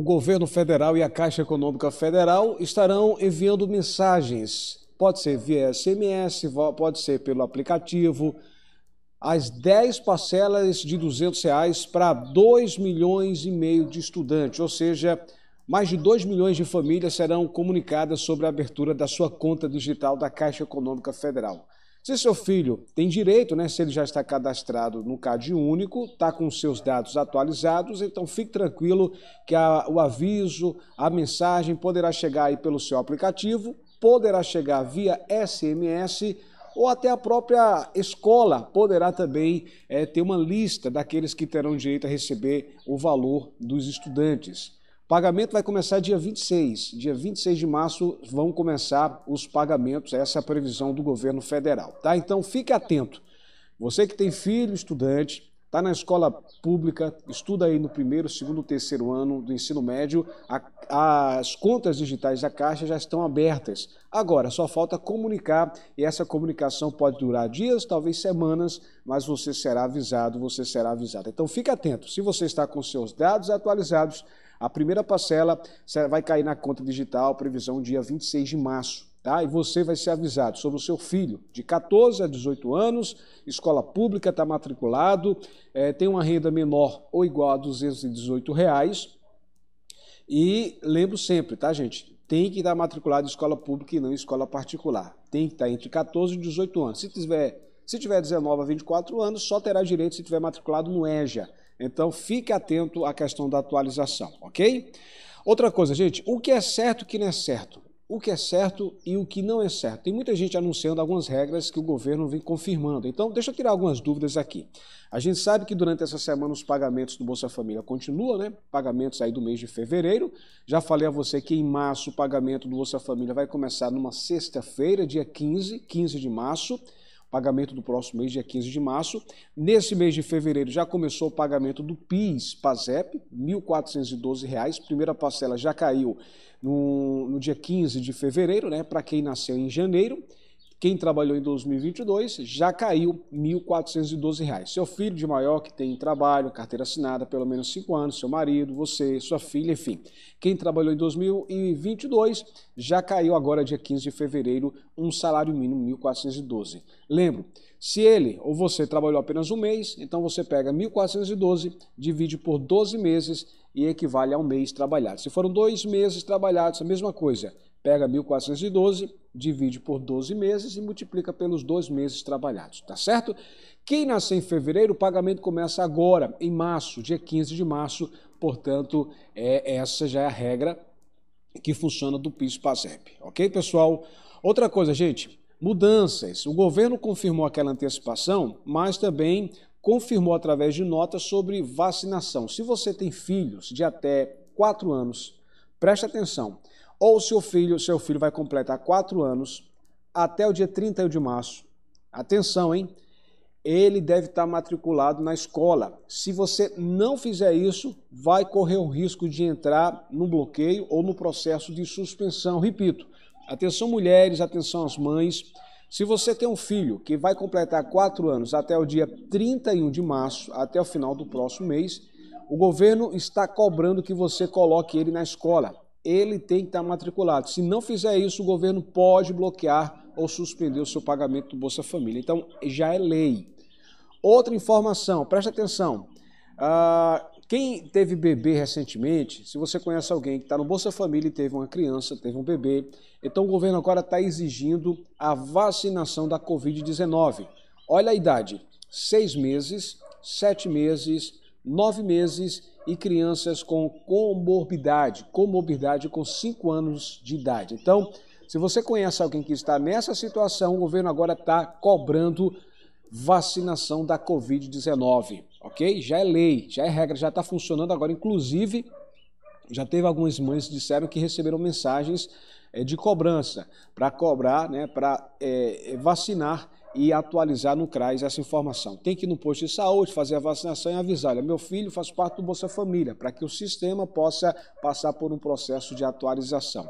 o governo federal e a Caixa Econômica Federal estarão enviando mensagens. Pode ser via SMS, pode ser pelo aplicativo. As 10 parcelas de 200 reais para 2 milhões e meio de estudantes, ou seja, mais de 2 milhões de famílias serão comunicadas sobre a abertura da sua conta digital da Caixa Econômica Federal. Se seu filho tem direito, né, se ele já está cadastrado no CAD único, está com seus dados atualizados, então fique tranquilo que a, o aviso, a mensagem poderá chegar aí pelo seu aplicativo, poderá chegar via SMS ou até a própria escola poderá também é, ter uma lista daqueles que terão direito a receber o valor dos estudantes. Pagamento vai começar dia 26. Dia 26 de março vão começar os pagamentos, essa é a previsão do governo federal, tá? Então fique atento. Você que tem filho estudante, está na escola pública, estuda aí no primeiro, segundo, terceiro ano do ensino médio, a, as contas digitais da Caixa já estão abertas. Agora, só falta comunicar e essa comunicação pode durar dias, talvez semanas, mas você será avisado, você será avisado. Então fique atento. Se você está com seus dados atualizados, a primeira parcela vai cair na conta digital, previsão dia 26 de março. Tá? E você vai ser avisado sobre o seu filho de 14 a 18 anos, escola pública, está matriculado, é, tem uma renda menor ou igual a 218 reais. E lembro sempre, tá, gente? Tem que estar matriculado em escola pública e não em escola particular. Tem que estar entre 14 e 18 anos. Se tiver, se tiver 19 a 24 anos, só terá direito se tiver matriculado no EJA. Então fique atento à questão da atualização, ok? Outra coisa, gente, o que é certo e o que não é certo? O que é certo e o que não é certo. Tem muita gente anunciando algumas regras que o governo vem confirmando. Então, deixa eu tirar algumas dúvidas aqui. A gente sabe que durante essa semana os pagamentos do Bolsa Família continuam, né? Pagamentos aí do mês de fevereiro. Já falei a você que em março o pagamento do Bolsa Família vai começar numa sexta-feira, dia 15, 15 de março pagamento do próximo mês, dia 15 de março. Nesse mês de fevereiro já começou o pagamento do PIS PASEP, R$ 1.412. Primeira parcela já caiu no, no dia 15 de fevereiro, né, para quem nasceu em janeiro. Quem trabalhou em 2022 já caiu R$ 1.412. Seu filho de maior que tem trabalho, carteira assinada pelo menos 5 anos, seu marido, você, sua filha, enfim. Quem trabalhou em 2022 já caiu agora, dia 15 de fevereiro, um salário mínimo R$ 1.412. Lembro, se ele ou você trabalhou apenas um mês, então você pega 1.412, divide por 12 meses e equivale a um mês trabalhado. Se foram dois meses trabalhados, a mesma coisa pega 1.412, divide por 12 meses e multiplica pelos dois meses trabalhados, tá certo? Quem nasceu em fevereiro, o pagamento começa agora, em março, dia 15 de março, portanto, é, essa já é a regra que funciona do PIS-PASEP, ok, pessoal? Outra coisa, gente, mudanças. O governo confirmou aquela antecipação, mas também confirmou através de notas sobre vacinação. Se você tem filhos de até 4 anos, preste atenção ou seu filho, seu filho vai completar quatro anos até o dia 31 de março. Atenção, hein? Ele deve estar matriculado na escola. Se você não fizer isso, vai correr o risco de entrar no bloqueio ou no processo de suspensão. Repito, atenção mulheres, atenção às mães. Se você tem um filho que vai completar quatro anos até o dia 31 de março, até o final do próximo mês, o governo está cobrando que você coloque ele na escola ele tem que estar matriculado. Se não fizer isso, o governo pode bloquear ou suspender o seu pagamento do Bolsa Família. Então, já é lei. Outra informação, preste atenção. Uh, quem teve bebê recentemente, se você conhece alguém que está no Bolsa Família e teve uma criança, teve um bebê, então o governo agora está exigindo a vacinação da Covid-19. Olha a idade: seis meses, sete meses, nove meses e crianças com comorbidade, comorbidade com 5 anos de idade. Então, se você conhece alguém que está nessa situação, o governo agora está cobrando vacinação da Covid-19, ok? Já é lei, já é regra, já está funcionando agora. Inclusive, já teve algumas mães que disseram que receberam mensagens é, de cobrança para cobrar, né, para é, vacinar e atualizar no CRAS essa informação. Tem que ir no posto de saúde, fazer a vacinação e avisar: olha, meu filho faz parte do Bolsa Família, para que o sistema possa passar por um processo de atualização.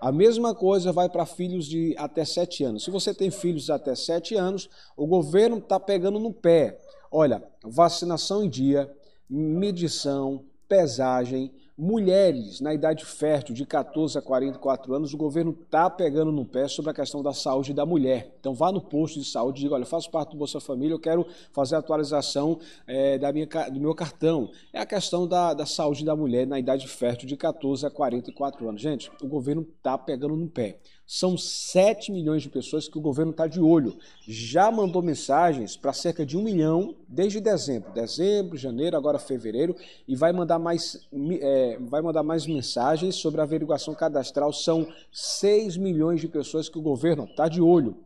A mesma coisa vai para filhos de até 7 anos. Se você tem filhos até 7 anos, o governo está pegando no pé. Olha, vacinação em dia, medição, pesagem, Mulheres na idade fértil, de 14 a 44 anos, o governo está pegando no pé sobre a questão da saúde da mulher. Então, vá no posto de saúde e diga: olha, faço parte do Bolsa Família, eu quero fazer a atualização é, da minha, do meu cartão. É a questão da, da saúde da mulher na idade fértil, de 14 a 44 anos. Gente, o governo está pegando no pé. São 7 milhões de pessoas que o governo está de olho. Já mandou mensagens para cerca de um milhão desde dezembro. Dezembro, janeiro, agora fevereiro. E vai mandar mais, é, vai mandar mais mensagens sobre a averiguação cadastral. São 6 milhões de pessoas que o governo está de olho.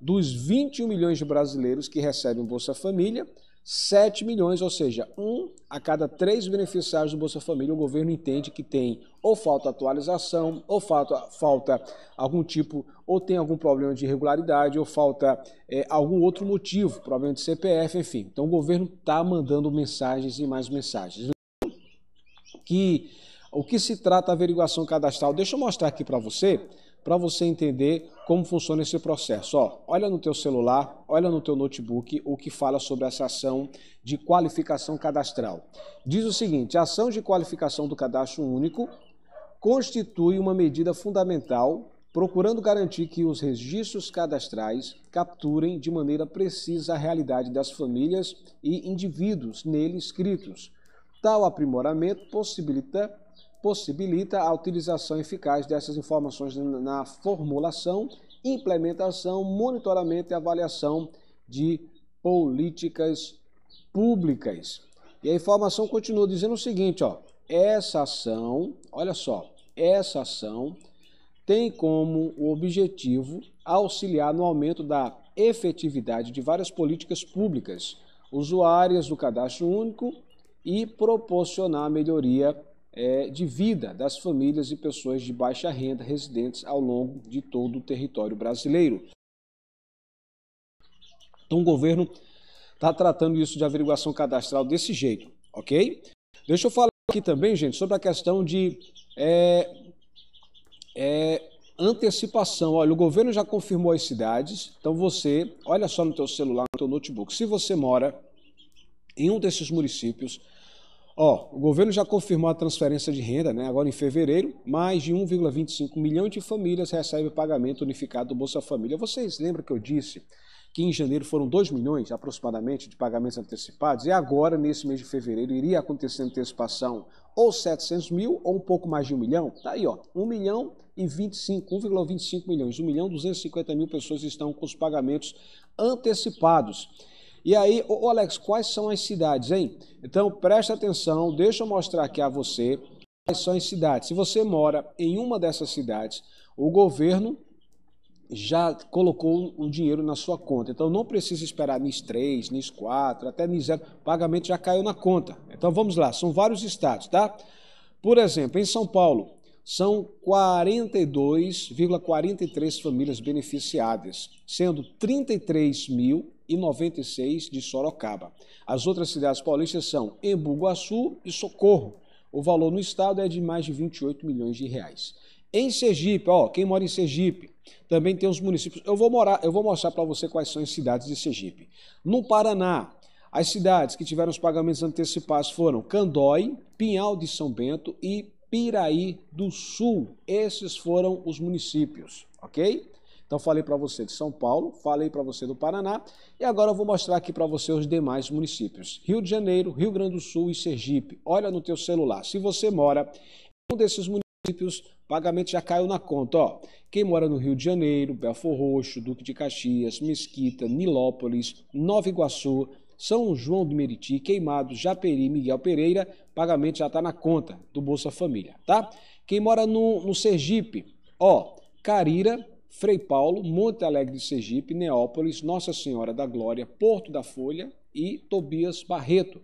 Dos 21 milhões de brasileiros que recebem Bolsa Família, 7 milhões, ou seja, um a cada três beneficiários do Bolsa Família, o governo entende que tem ou falta atualização, ou falta, falta algum tipo, ou tem algum problema de irregularidade, ou falta é, algum outro motivo, problema de CPF, enfim. Então o governo está mandando mensagens e mais mensagens. Que o que se trata a averiguação cadastral? Deixa eu mostrar aqui para você para você entender como funciona esse processo. Ó, olha no teu celular, olha no teu notebook o que fala sobre essa ação de qualificação cadastral. Diz o seguinte: a ação de qualificação do cadastro único constitui uma medida fundamental procurando garantir que os registros cadastrais capturem de maneira precisa a realidade das famílias e indivíduos nele inscritos. Tal aprimoramento possibilita possibilita a utilização eficaz dessas informações na formulação, implementação, monitoramento e avaliação de políticas públicas. E a informação continua dizendo o seguinte, ó, essa ação, olha só, essa ação tem como objetivo auxiliar no aumento da efetividade de várias políticas públicas usuárias do cadastro único e proporcionar melhoria é, de vida das famílias e pessoas de baixa renda residentes ao longo de todo o território brasileiro. Então, o governo está tratando isso de averiguação cadastral desse jeito, ok? Deixa eu falar aqui também, gente, sobre a questão de é, é, antecipação. Olha, o governo já confirmou as cidades, então você, olha só no teu celular, no teu notebook, se você mora em um desses municípios, Ó, o governo já confirmou a transferência de renda, né? Agora em fevereiro, mais de 1,25 milhão de famílias recebem pagamento unificado do Bolsa Família. Vocês lembram que eu disse que em janeiro foram 2 milhões aproximadamente de pagamentos antecipados e agora, nesse mês de fevereiro, iria acontecer antecipação ou 700 mil ou um pouco mais de um milhão? Tá aí, ó, 1 milhão e 25, 1,25 milhões, 1 milhão e 250 mil pessoas estão com os pagamentos antecipados. E aí, ô Alex, quais são as cidades, hein? Então, preste atenção, deixa eu mostrar aqui a você quais são as cidades. Se você mora em uma dessas cidades, o governo já colocou o dinheiro na sua conta. Então não precisa esperar NIS 3, NIS 4, até NIS 0. O pagamento já caiu na conta. Então vamos lá, são vários estados, tá? Por exemplo, em São Paulo, são 42,43 famílias beneficiadas, sendo 33 mil e 96 de Sorocaba. As outras cidades paulistas são Embu Guaçu e Socorro. O valor no estado é de mais de 28 milhões de reais. Em Sergipe, ó, quem mora em Sergipe, também tem os municípios. Eu vou morar, eu vou mostrar para você quais são as cidades de Sergipe. No Paraná, as cidades que tiveram os pagamentos antecipados foram Candói, Pinhal de São Bento e Piraí do Sul. Esses foram os municípios, ok? Então falei para você de São Paulo, falei para você do Paraná e agora eu vou mostrar aqui para você os demais municípios. Rio de Janeiro, Rio Grande do Sul e Sergipe. Olha no teu celular. Se você mora em um desses municípios, pagamento já caiu na conta. Ó, quem mora no Rio de Janeiro, Belfor Roxo, Duque de Caxias, Mesquita, Nilópolis, Nova Iguaçu, São João do Meriti, Queimados, Japeri, Miguel Pereira, pagamento já está na conta do Bolsa Família, tá? Quem mora no, no Sergipe, ó, Carira, Frei Paulo, Monte Alegre de Sergipe, Neópolis, Nossa Senhora da Glória, Porto da Folha e Tobias Barreto,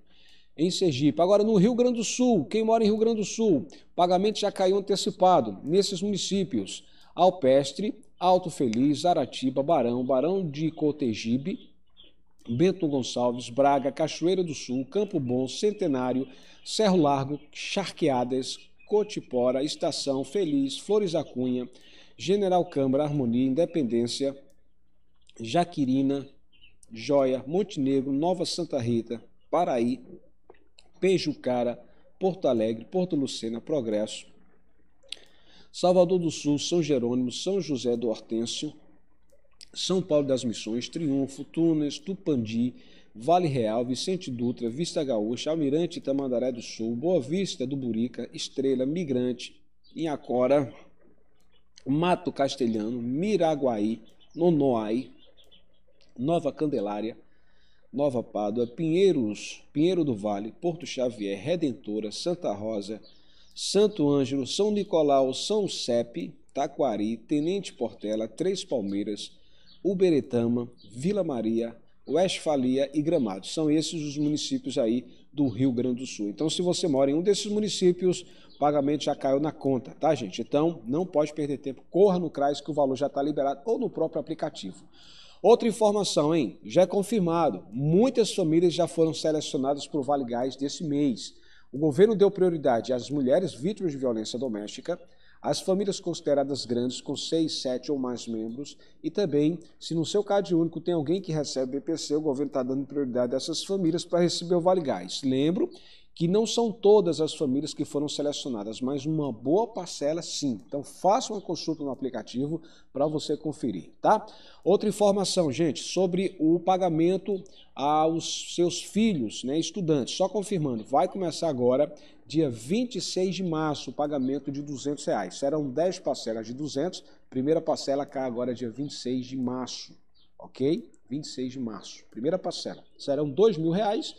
em Sergipe. Agora, no Rio Grande do Sul, quem mora em Rio Grande do Sul, pagamento já caiu antecipado nesses municípios: Alpestre, Alto Feliz, Aratiba, Barão, Barão de Cotegipe, Bento Gonçalves, Braga, Cachoeira do Sul, Campo Bom, Centenário, Cerro Largo, Charqueadas, Cotipora, Estação, Feliz, Flores da Cunha, General Câmara, Harmonia, Independência, Jaquirina, Joia, Montenegro, Nova Santa Rita, Paraí, Pejucara, Porto Alegre, Porto Lucena, Progresso, Salvador do Sul, São Jerônimo, São José do Hortêncio, São Paulo das Missões, Triunfo, Túnez, Tupandi, Vale Real, Vicente Dutra, Vista Gaúcha, Almirante Tamandaré do Sul, Boa Vista do Burica, Estrela, Migrante, Inhacora, Mato Castelhano, Miraguaí, Nonoai, Nova Candelária, Nova Pádua, Pinheiros, Pinheiro do Vale, Porto Xavier, Redentora, Santa Rosa, Santo Ângelo, São Nicolau, São Sepe, Taquari, Tenente Portela, Três Palmeiras, Uberetama, Vila Maria, Westfalia e Gramado. São esses os municípios aí do Rio Grande do Sul. Então, se você mora em um desses municípios, o pagamento já caiu na conta, tá, gente? Então, não pode perder tempo. Corra no CRAS que o valor já está liberado ou no próprio aplicativo. Outra informação, hein? Já é confirmado. Muitas famílias já foram selecionadas para o Vale Gás desse mês. O governo deu prioridade às mulheres vítimas de violência doméstica, às famílias consideradas grandes com seis, sete ou mais membros e também, se no seu CAD único tem alguém que recebe BPC, o governo está dando prioridade a essas famílias para receber o Vale Gás. Lembro que não são todas as famílias que foram selecionadas, mas uma boa parcela sim. Então faça uma consulta no aplicativo para você conferir, tá? Outra informação, gente, sobre o pagamento aos seus filhos, né, estudantes. Só confirmando, vai começar agora, dia 26 de março, o pagamento de 200 reais. Serão 10 parcelas de 200, primeira parcela cai agora dia 26 de março, ok? 26 de março, primeira parcela. Serão 2 mil reais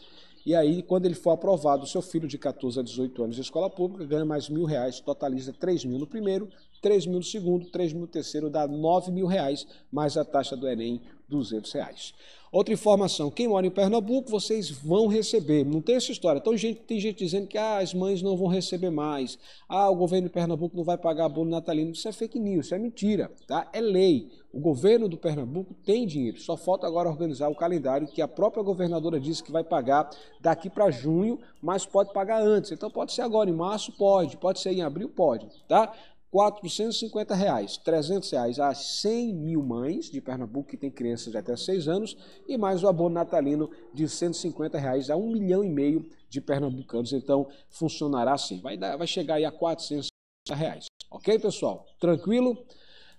e aí, quando ele for aprovado, o seu filho de 14 a 18 anos de escola pública ganha mais mil reais, totaliza 3 mil no primeiro, 3 mil no segundo, 3 mil no terceiro, dá 9 mil reais, mais a taxa do Enem, 200 reais. Outra informação, quem mora em Pernambuco, vocês vão receber. Não tem essa história. Então, gente, tem gente dizendo que ah, as mães não vão receber mais. Ah, o governo de Pernambuco não vai pagar bolo natalino. Isso é fake news, isso é mentira. Tá? É lei. O governo do Pernambuco tem dinheiro. Só falta agora organizar o calendário que a própria governadora disse que vai pagar daqui para junho, mas pode pagar antes. Então pode ser agora em março, pode. Pode ser em abril, pode. Tá? 450 reais, 300 reais a 100 mil mães de Pernambuco que tem crianças de até 6 anos e mais o abono natalino de 150 reais a 1 milhão e meio de pernambucanos. Então funcionará assim, vai, dar, vai chegar aí a 400 reais. Ok, pessoal? Tranquilo?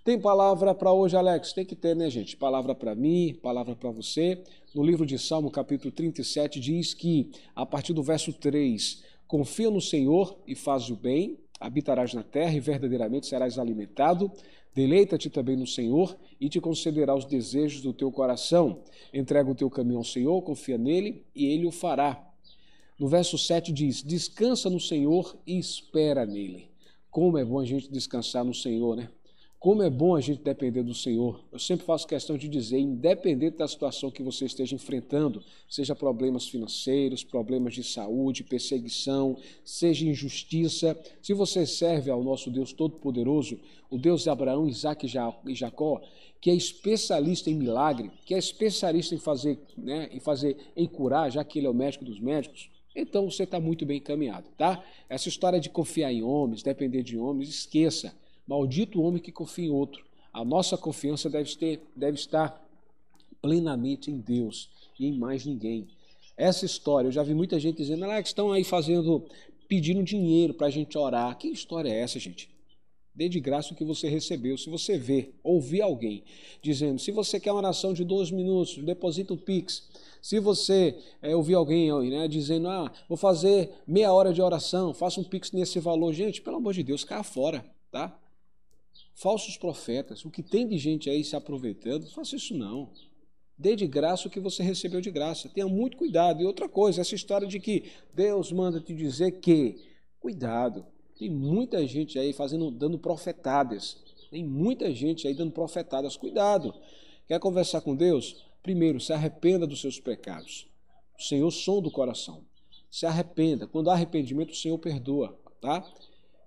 Tem palavra para hoje, Alex? Tem que ter, né, gente? Palavra para mim, palavra para você. No livro de Salmo, capítulo 37, diz que, a partir do verso 3, confia no Senhor e faz o bem, habitarás na terra e verdadeiramente serás alimentado. Deleita-te também no Senhor e te concederá os desejos do teu coração. Entrega o teu caminho ao Senhor, confia nele e ele o fará. No verso 7 diz: Descansa no Senhor e espera nele. Como é bom a gente descansar no Senhor, né? Como é bom a gente depender do Senhor. Eu sempre faço questão de dizer, independente da situação que você esteja enfrentando, seja problemas financeiros, problemas de saúde, perseguição, seja injustiça, se você serve ao nosso Deus Todo-Poderoso, o Deus de Abraão, Isaac e Jacó, que é especialista em milagre, que é especialista em fazer, né, em fazer, em curar, já que ele é o médico dos médicos, então você está muito bem encaminhado, tá? Essa história de confiar em homens, depender de homens, esqueça. Maldito o homem que confia em outro. A nossa confiança deve, ter, deve estar plenamente em Deus e em mais ninguém. Essa história, eu já vi muita gente dizendo, ah, que estão aí fazendo, pedindo dinheiro para a gente orar. Que história é essa, gente? Dê de graça o que você recebeu. Se você vê, ouvir alguém dizendo, se você quer uma oração de dois minutos, deposita o Pix. Se você é, ouvir alguém né, dizendo, ah, vou fazer meia hora de oração, faça um Pix nesse valor. Gente, pelo amor de Deus, caia fora, tá? Falsos profetas, o que tem de gente aí se aproveitando, faça isso não. Dê de graça o que você recebeu de graça. Tenha muito cuidado. E outra coisa, essa história de que Deus manda te dizer que, cuidado, tem muita gente aí fazendo, dando profetadas. Tem muita gente aí dando profetadas. Cuidado. Quer conversar com Deus? Primeiro, se arrependa dos seus pecados. O Senhor som do coração. Se arrependa. Quando há arrependimento, o Senhor perdoa, tá?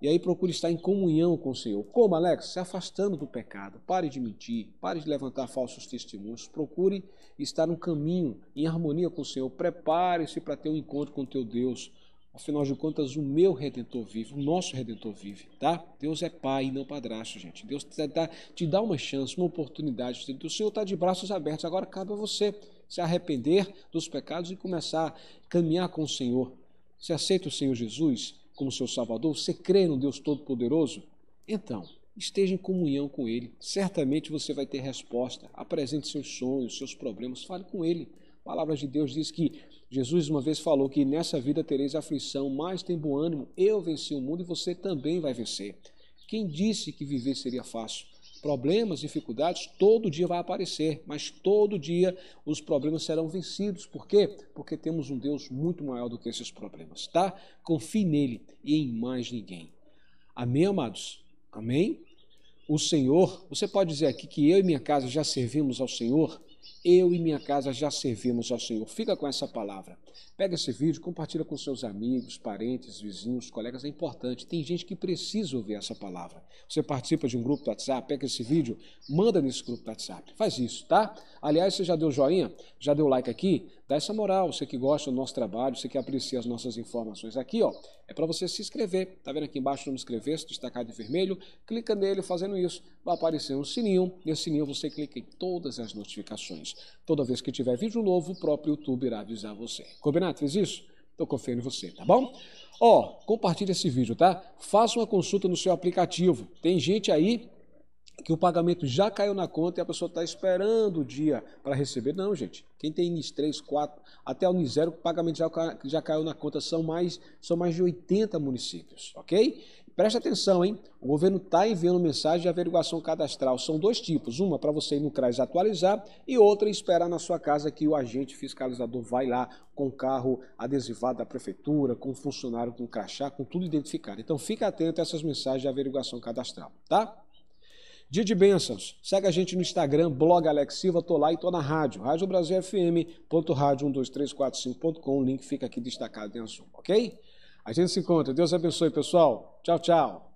E aí procure estar em comunhão com o Senhor. Como, Alex? Se afastando do pecado. Pare de mentir, pare de levantar falsos testemunhos. Procure estar no caminho, em harmonia com o Senhor. Prepare-se para ter um encontro com o teu Deus. Afinal de contas, o meu Redentor vive, o nosso Redentor vive, tá? Deus é pai e não padrasto, gente. Deus te dá, te dá uma chance, uma oportunidade. O Senhor está de braços abertos. Agora cabe a você se arrepender dos pecados e começar a caminhar com o Senhor Você aceita o Senhor Jesus como seu Salvador? Você crê no Deus Todo-Poderoso? Então, esteja em comunhão com Ele. Certamente você vai ter resposta. Apresente seus sonhos, seus problemas, fale com Ele. A palavra de Deus diz que Jesus uma vez falou que nessa vida tereis aflição, mas tem bom ânimo. Eu venci o mundo e você também vai vencer. Quem disse que viver seria fácil? Problemas, dificuldades, todo dia vai aparecer, mas todo dia os problemas serão vencidos. Por quê? Porque temos um Deus muito maior do que esses problemas, tá? Confie nele e em mais ninguém. Amém, amados? Amém? O Senhor, você pode dizer aqui que eu e minha casa já servimos ao Senhor? Eu e minha casa já servimos ao Senhor. Fica com essa palavra. Pega esse vídeo, compartilha com seus amigos, parentes, vizinhos, colegas. É importante. Tem gente que precisa ouvir essa palavra. Você participa de um grupo do WhatsApp, pega esse vídeo, manda nesse grupo do WhatsApp. Faz isso, tá? Aliás, você já deu joinha? Já deu like aqui? Dá essa moral. Você que gosta do nosso trabalho, você que aprecia as nossas informações aqui, ó. É para você se inscrever. Tá vendo aqui embaixo no inscrever-se, destacado em vermelho? Clica nele fazendo isso. Vai aparecer um sininho. Nesse sininho você clica em todas as notificações. Toda vez que tiver vídeo novo, o próprio YouTube irá avisar você. Combinado? Fez isso? Estou confiando em você, tá bom? Ó, compartilhe esse vídeo, tá? Faça uma consulta no seu aplicativo. Tem gente aí que o pagamento já caiu na conta e a pessoa está esperando o dia para receber. Não, gente. Quem tem NIS 3, 4, até o NIS 0, o pagamento já, já caiu na conta. São mais, são mais de 80 municípios, ok? Preste atenção, hein? O governo está enviando mensagem de averiguação cadastral. São dois tipos. Uma para você ir no CRAS atualizar e outra esperar na sua casa que o agente fiscalizador vai lá com o carro adesivado da prefeitura, com o funcionário com crachá, com tudo identificado. Então fique atento a essas mensagens de averiguação cadastral, tá? Dia de bênçãos. Segue a gente no Instagram, blog Alex Silva, tô lá e tô na rádio, Rádio Brasil FM, ponto rádio 12345.com, o link fica aqui destacado em azul, ok? A gente se encontra. Deus abençoe, pessoal. Tchau, tchau.